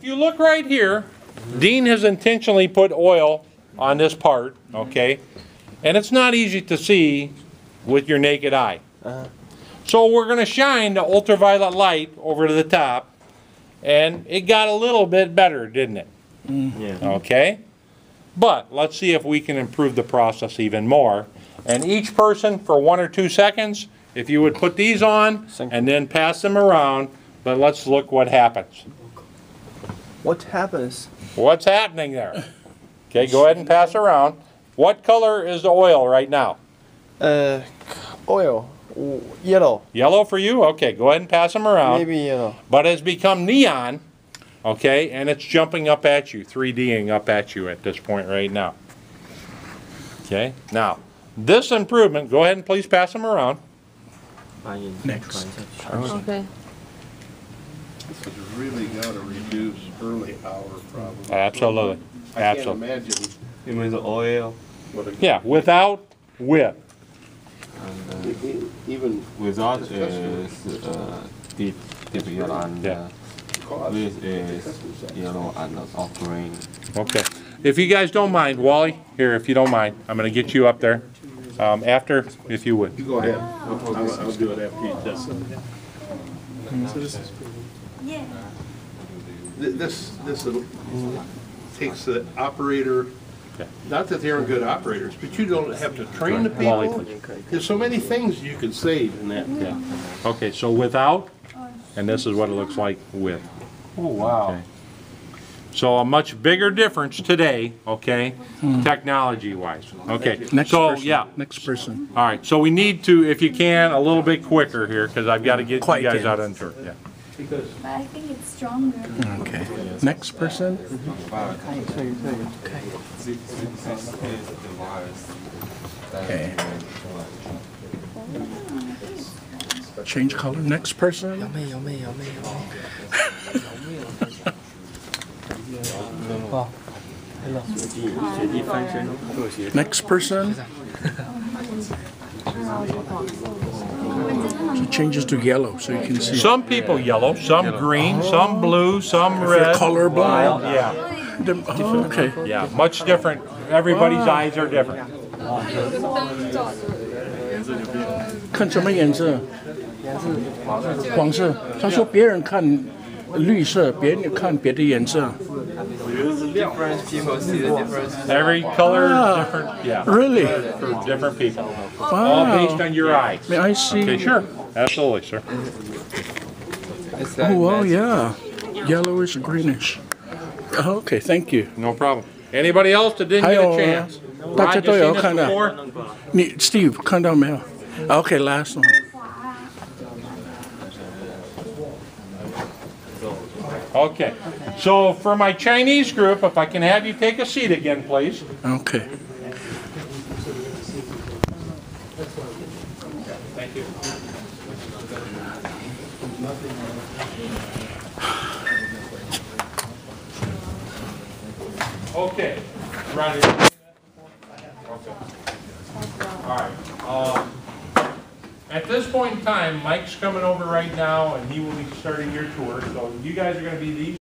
if you look right here, Dean has intentionally put oil on this part, okay? And it's not easy to see with your naked eye. Uh-huh. So we're gonna shine the ultraviolet light over to the top, and it got a little bit better, didn't it? Mm-hmm. Yeah. Okay? But let's see if we can improve the process even more. And each person for one or two seconds, if you would put these on and then pass them around, but let's look what happens. What happens? What's happening there? Okay, go ahead and pass around. What color is the oil right now? Uh, oil, yellow, Yellow for you? Okay, go ahead and pass them around. maybe yellow. But it's become neon, okay, and it's jumping up at you, 3Ding up at you at this point right now. Okay, now, this improvement, go ahead and please pass them around. Next. Okay. This has really got to reduce early hour problems. Absolutely, I can't imagine You mean the oil what a, Yeah, without, with. and uh, e- even without is uh, deep deep yellow and Yeah. uh, cost. with is yellow and off green. Okay. If you guys don't mind, Wally, here, if you don't mind, I'm gonna get you up there, um, after, if you would. You go ahead. I'll, I'll- I'll do it after you done. Th- This, this uh, takes the operator, Okay. not that they aren't good operators, but you don't have to train the Wally, people. please. There's so many things you could save in that. Yeah. Okay, so without, and this is what it looks like with. Oh wow! Okay. So a much bigger difference today, okay, technology-wise, okay? Next So, person. yeah, Next person. all right, so we need to, if you can, a little bit quicker here, because I've got to get you Quiet guys in. out on tour, yeah. But I think it's stronger. Okay. Next person? Okay. Change color. Next person? Next person? Oh, So it changes to yellow, so you can see. Some people yellow, some green, some blue, some They're red. colorblind. Yeah, Them- oh, okay. yeah, much different, everybody's eyes are different. 看什么颜色？黄色。他说别人看绿色，别人看别的颜色。 Different people see the difference. Every color is Ah. different, yeah, Really? for different people, all based Wow. on your eyes. May I see? Okay, sure, absolutely, sir. It's like Oh, well, magic. yeah. Yellowish, greenish. Okay, thank you. No problem. Anybody else that didn't 还 get 有 a chance? 大家 Rod, 都 you 有 seen 看 this 到 before?。你 Steve 看到没有？Okay, last one. Okay, so for my Chinese group, if I can have you take a seat again, please. Okay. Thank you. Okay, Ronnie. Okay. All right. um, At this point in time, Mike's coming over right now, and he will be starting your tour, so you guys are gonna be these